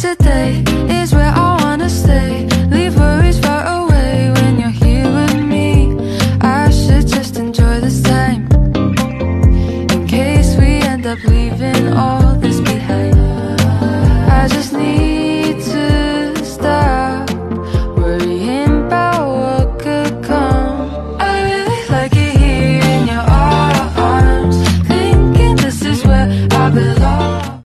today is where I wanna stay. Leave worries far away when you're here with me. I should just enjoy this time. In case we end up leaving all